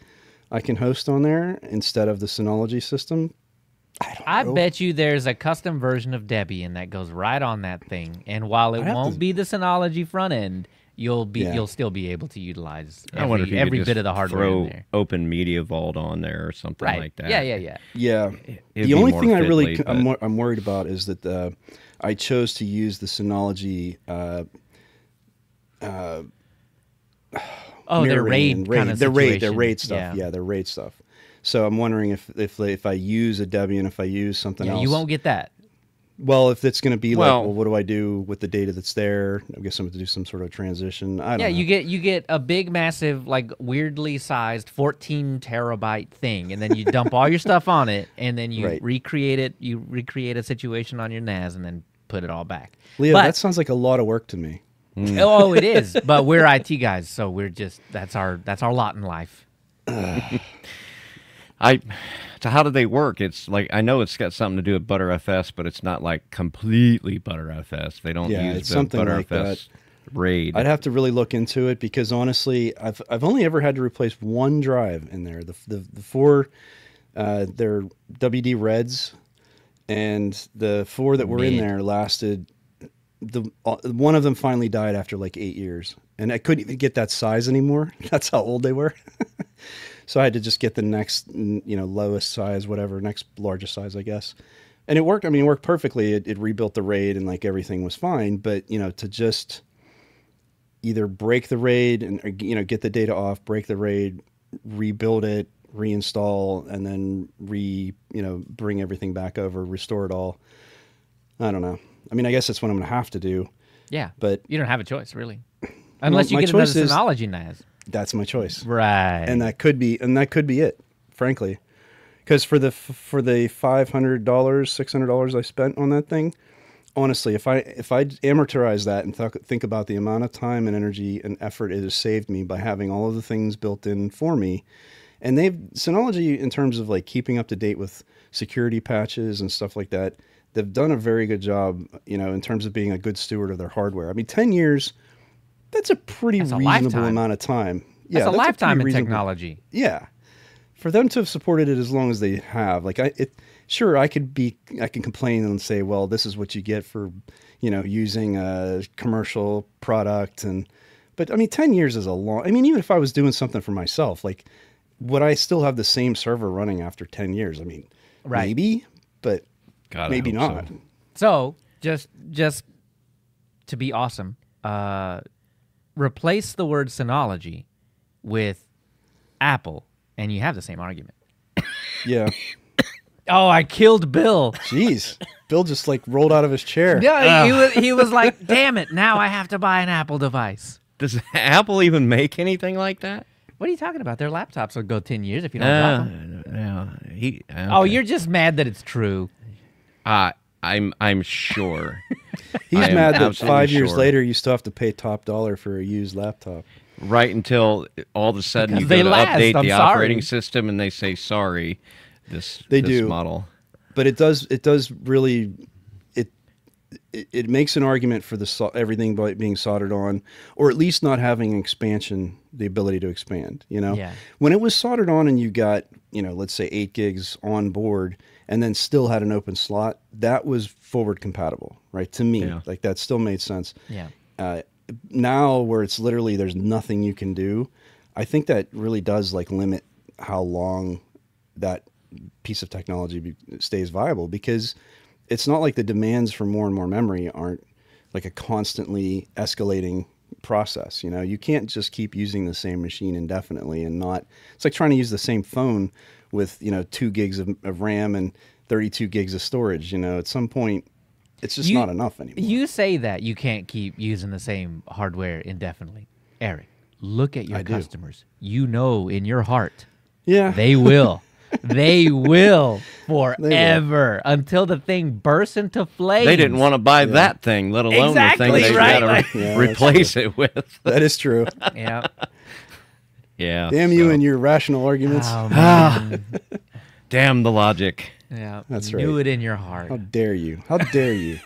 I can host on there instead of the Synology system. I don't I bet you there's a custom version of Debian that goes right on that thing, and while it won't to- be the Synology front end, you'll be Yeah. you'll still be able to utilize I wonder if every, you every could bit just of the hardware throw in there. Open Media Vault on there or something Right? like that. Yeah, yeah, yeah. Yeah. It'd the only more thing I really fiddly, I'm, wor- I'm worried about is that uh, I chose to use the Synology uh, Oh, their mirroring raid, and kind of their raid, their situation. raid stuff. Yeah. their raid stuff. So I'm wondering if if if I use a Debian, if I use something Yeah, else, you won't get that. Well, if it's going to be Well- like, well, what do I do with the data that's there? I guess I'm going to do some sort of transition. I don't Yeah, know. you get you get a big, massive, like weirdly sized 14 terabyte thing, and then you dump all your stuff on it, and then you Right. recreate it. You recreate a situation on your NAS, and then put it all back. Leo, but, that sounds like a lot of work to me. oh, it is. But we're IT guys, so we're just that's our that's our lot in life. I. So how do they work? It's like I know it's got something to do with Btrfs, but it's not like completely Btrfs. They don't Yeah, use it's the something Btrfs like that. RAID. I'd have to really look into it because honestly, I've I've only ever had to replace one drive in there. The the, the four, uh, they're WD Reds, and the four that were in there lasted. The uh, one of them finally died after like eight years, and I couldn't even get that size anymore. That's how old they were. so I had to just get the next, you know, lowest size, whatever, next largest size, I guess. And it worked. I mean, it worked perfectly. It, it rebuilt the raid, and like everything was fine. But you know, to just either break the raid and uh, or, you know get the data off, break the raid, rebuild it, reinstall, and then re you know bring everything back over, restore it all. I don't know. I mean, I guess that's what I'm going to have to do. Yeah, But you don't have a choice really, unless my you get another Synology NAS. That's my choice, Right. and that could be and that could be it, frankly, because for the f- for the five hundred dollars, six hundred dollars I spent on that thing, honestly, if I if I amortize that and th- think about the amount of time and energy and effort it has saved me by having all of the things built in for me, and they've Synology in terms of like keeping up to date with security patches and stuff like that, they've done a very good job, you know, in terms of being a good steward of their hardware. I mean, ten years, that's a pretty That's a reasonable lifetime. amount of time. Yeah, that's a lifetime pretty in technology. yeah for them to have supported it as long as they have like i it sure i could be i can complain and say well this is what you get for you know using a commercial product and but i mean 10 years is a long i mean even if i was doing something for myself like would i still have the same server running after 10 years i mean Right. maybe but God, maybe not so. So just just to be awesome, uh, replace the word Synology with Apple, and you have the same argument. yeah Oh, I killed Bill. jeez bill just like rolled out of his chair Yeah, he was he was like, "Damn it! Now I have to buy an Apple device." Does Apple even make anything like that? What are you talking about? Their laptops will go ten years if you don't drop Uh, them. yeah, he. Oh, you're just mad that it's true. Uh, I'm. I'm sure. he's I am mad that five years sure. later you still have to pay top dollar for a used laptop right until all of a sudden you go they to last, update I'm the operating system and they say sorry. This They this do. model. but it does it does really it it, it makes an argument for the everything being soldered on or at least not having expansion the ability to expand you know Yeah. when it was soldered on and you got you know let's say 8 gigs on board and then still had an open slot that was forward compatible right to me Yeah. like that still made sense Yeah. uh, now where it's literally there's nothing you can do i think that really does like limit how long that piece of technology be, stays viable because it's not like the demands for more and more memory aren't like a constantly escalating process you know you can't just keep using the same machine indefinitely and not it's like trying to use the same phone with you know 2 gigs of, of ram and 32 gigs of storage you know at some point it's just You- not enough anymore You say that you can't keep using the same hardware indefinitely. Eric, look at your I do. customers. You know in your heart yeah they will. they will forever until the thing bursts into flames. They didn't want to buy that thing, let alone Exactly, the thing they right? got Like- to Yeah, replace it with. that is true Yeah. Yeah. Damn you and your rational arguments. Oh, man. Damn the logic. yeah. That's you Knew it in your heart. How dare you? How dare you?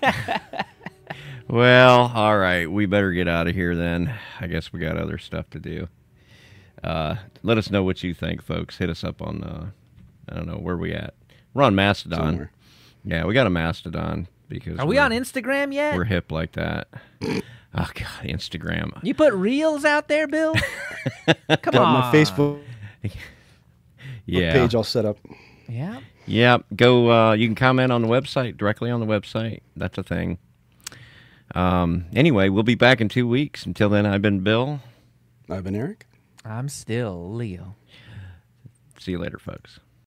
Well, all right. We better get out of here then. I guess we got other stuff to do. Uh, let us know what you think, folks. Hit us up on, uh, I don't know, where we at? We're on Mastodon. Somewhere. Yeah, we got a Mastodon because Are we on Instagram yet? We're hip like that. Oh God, Instagram. You put reels out there, Bill? Come Got on. my Facebook Yeah, page all set up. Yeah. yeah. Go. Uh, you can comment on the website directly on the website. That's a thing. Um. Anyway, we'll be back in two weeks. Until then, I've been Bill. I've been Eric. I'm still Leo. See you later, folks.